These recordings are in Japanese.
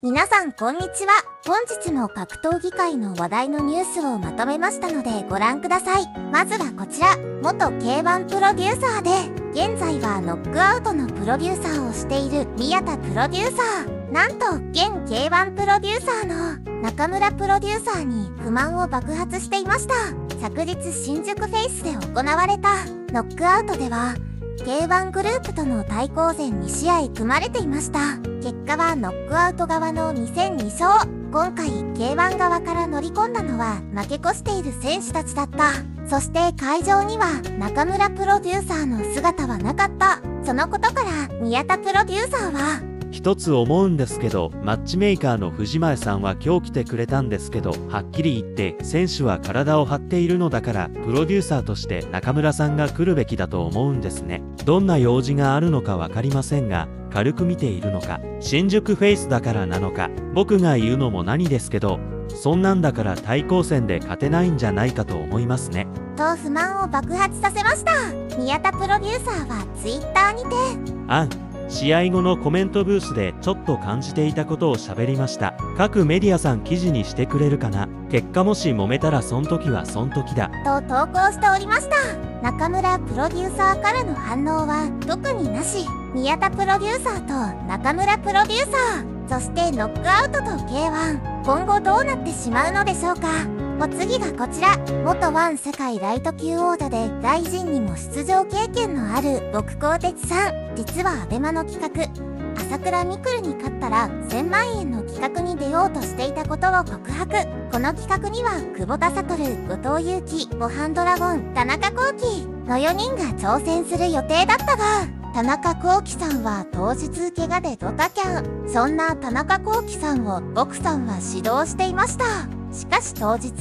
皆さんこんにちは。本日も格闘技界の話題のニュースをまとめましたのでご覧ください。まずはこちら。元 K1 プロデューサーで現在はノックアウトのプロデューサーをしている宮田プロデューサー。なんと現 K1 プロデューサーの中村プロデューサーに不満を爆発していました。昨日新宿フェイスで行われたノックアウトでは K1 グループとの対抗戦2試合組まれていました。結果はノックアウト側の2戦2勝。今回 K1 側から乗り込んだのは負け越している選手たちだった。そして会場には中村プロデューサーの姿はなかった。そのことから宮田プロデューサーは一つ思うんですけどマッチメーカーの藤前さんは今日来てくれたんですけどはっきり言って選手は体を張っているのだからプロデューサーとして中村さんが来るべきだと思うんですね。どんな用事があるのか分かりませんが軽く見ているのか新宿フェイスだからなのか僕が言うのも何ですけどそんなんだから対抗戦で勝てないんじゃないかと思いますね。と不満を爆発させました。宮田プロデューサーは Twitter にて。あん試合後のコメントブースでちょっと感じていたことを喋りました。各メディアさん記事にしてくれるかな。結果もし揉めたらそん時はそん時だ。と投稿しておりました。中村プロデューサーからの反応は特になし。宮田プロデューサーと中村プロデューサー。そしてノックアウトと K1 今後どうなってしまうのでしょうか。お次がこちら。元ワン世界ライト級王者で大臣にも出場経験のある僕光鉄さん。実は ABEMA の企画。朝倉未来に勝ったら1000万円の企画に出ようとしていたことを告白。この企画には久保田悟後藤祐樹模範ドラゴン田中聖。の4人が挑戦する予定だったが田中聖さんは当日怪我でドタキャン。そんな田中聖さんを奥さんは指導していました。しかし当日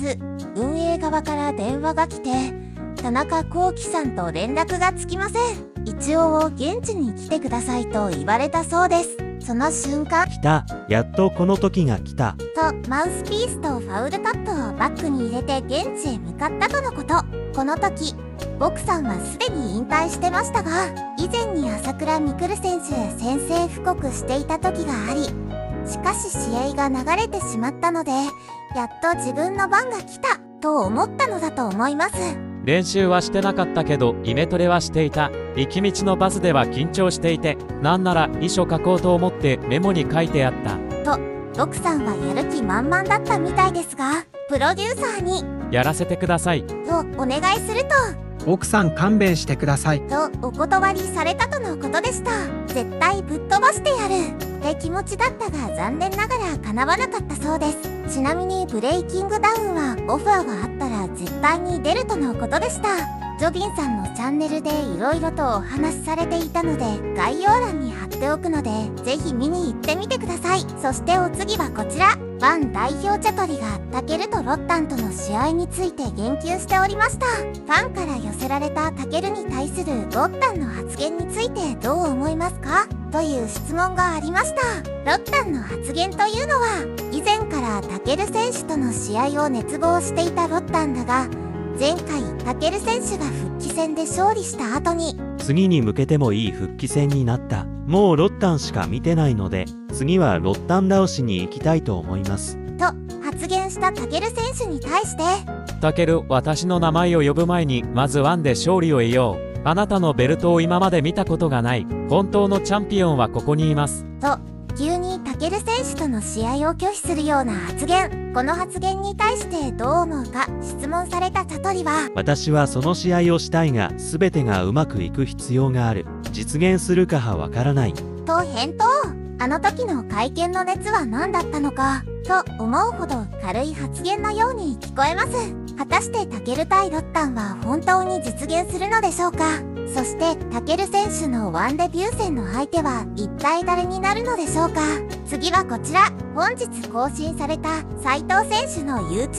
運営側から電話が来て田中聖さんと連絡がつきません。一応現地に来てくださいと言われたそうです。その瞬間来た。やっとこの時が来た。とマウスピースとファウルカップをバッグに入れて現地へ向かったとのこと。この時ボさんはすでに引退してましたが以前に朝倉未来選手へ宣戦布告していた時がありしかし試合が流れてしまったのでやっと自分の番が来たと思ったのだと思います。練習はしてなかったけどイメトレはしていた。行き道のバスでは緊張していてなんなら遺書書こうと思ってメモに書いてあった。と奥さんはやる気満々だったみたいですがプロデューサーに。やらせてください。とお願いすると奥さん勘弁してください。とお断りされたとのことでした。絶対ぶっ飛ばしてやる。って気持ちだったが残念ながら叶わなかったそうです。ちなみにブレイキングダウンはオファーがあったら絶対に出るとのことでした。ジョビンさんのチャンネルで色々とお話しされていたので概要欄に貼っておくのでぜひ見に行ってみてください。そしてお次はこちら。ワン代表チャトリがタケルとロッタンとの試合について言及しておりました。ファンから寄せられたタケルに対するロッタンの発言についてどう思いますか？という質問がありました。ロッタンの発言というのは以前からタケル選手との試合を熱望していたロッタンだが前回タケル選手が復帰戦で勝利した後に次に向けてもいい復帰戦になった。もうロッタンしか見てないので次はロッタン倒しに行きたいと思います。と発言したタケル選手に対してタケル私の名前を呼ぶ前にまずワンで勝利を得よう。あなたのベルトを今まで見たことがない。本当のチャンピオンはここにいます。と急にタケル選手との試合を拒否するような発言。この発言に対してどう思うか質問された悟りは私はその試合をしたいが全てがうまくいく必要がある。実現するかはわからない。と返答。あの時の会見の熱は何だったのか。と思うほど軽い発言のように聞こえます。果たしてタケル対ロッタンは本当に実現するのでしょうかそしてタケル選手のワンデビュー戦の相手は一体誰になるのでしょうか？次はこちら。本日更新された斉藤選手の YouTube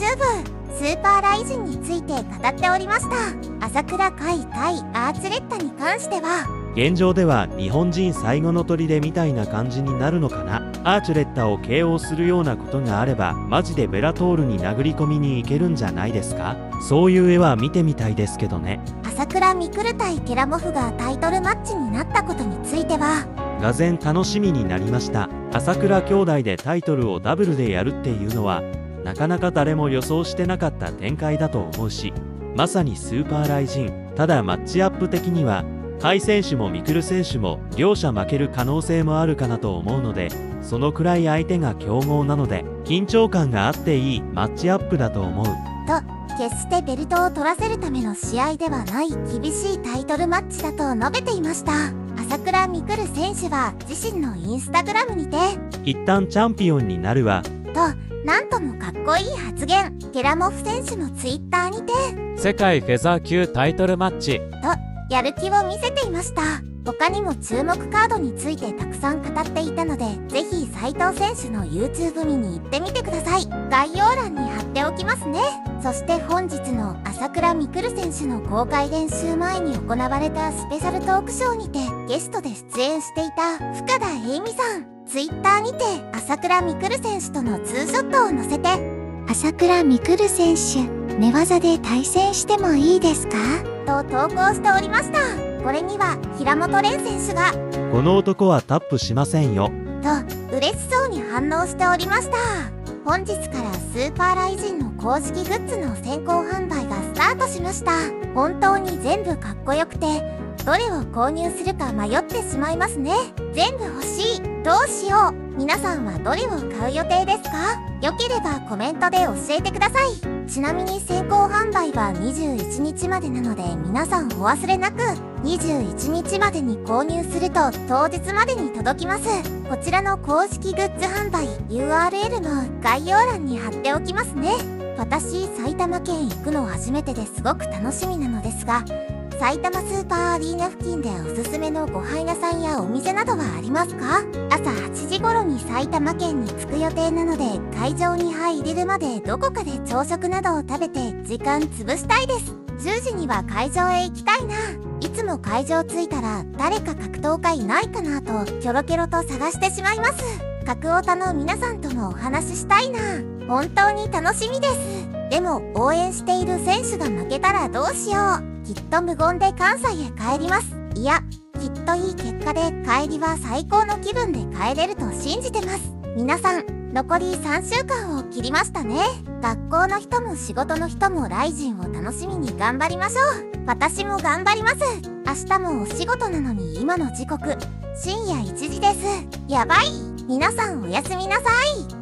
スーパーライジンについて語っておりました。朝倉海対アーツレッタに関しては。現状では日本人最後の砦みたいな感じになるのかな？アーチュレッタを KO するようなことがあればマジでベラトールに殴り込みに行けるんじゃないですか？そういう絵は見てみたいですけどね。朝倉未来対ケラモフがタイトルマッチになったことについては。がぜ楽しみになりました。朝倉兄弟でタイトルをダブルでやるっていうのはなかなか誰も予想してなかった展開だと思うしまさにスーパーライジン。ただマッチアップ的には甲斐選手もミクル選手も両者負ける可能性もあるかなと思うのでそのくらい相手が強豪なので緊張感があっていいマッチアップだと思う。と決してベルトを取らせるための試合ではない厳しいタイトルマッチだと述べていました。朝倉未来選手は自身のインスタグラムにて一旦チャンピオンになるわ。となんともかっこいい発言。ケラモフ選手のツイッターにて世界フェザー級タイトルマッチ。やる気を見せていました他にも注目カードについてたくさん語っていたのでぜひ斉藤選手の YouTube 見に行ってみてください。概要欄に貼っておきますね。そして本日の朝倉未来選手の公開練習前に行われたスペシャルトークショーにてゲストで出演していた深田栄美さん。Twitter にて朝倉未来選手とのツーショットを載せて。朝倉未来選手寝技で対戦してもいいですか？と投稿しておりましたこれには平本蓮選手が。この男はタップしませんよ。と嬉しそうに反応しておりました。本日からスーパーライジンの公式グッズの先行販売がスタートしました。本当に全部かっこよくてどれを購入するか迷ってしまいますね。全部欲しい。どうしよう。皆さんはどれを買う予定ですか？良ければコメントで教えてくださいちなみに先行販売は21日までなので皆さんお忘れなく21日までに購入すると当日までに届きます。こちらの公式グッズ販売 URL も概要欄に貼っておきますね。私埼玉県行くの初めてですごく楽しみなのですが埼玉スーパーアリーナ付近でおすすめのご飯屋さんやお店などはありますか？朝8時頃に埼玉県に着く予定なので会場に入れるまでどこかで朝食などを食べて時間潰したいです。10時には会場へ行きたいな。いつも会場着いたら誰か格闘家いないかなとキョロキョロと探してしまいます。格オタの皆さんともお話ししたいな。本当に楽しみです。でも応援している選手が負けたらどうしよう。きっと無言で関西へ帰ります。いやきっといい結果で帰りは最高の気分で帰れると信じてます。皆さん残り3週間を切りましたね。学校の人も仕事の人もライジンを楽しみに頑張りましょう。私も頑張ります。明日もお仕事なのに今の時刻深夜1時です。やばい。皆さんおやすみなさい。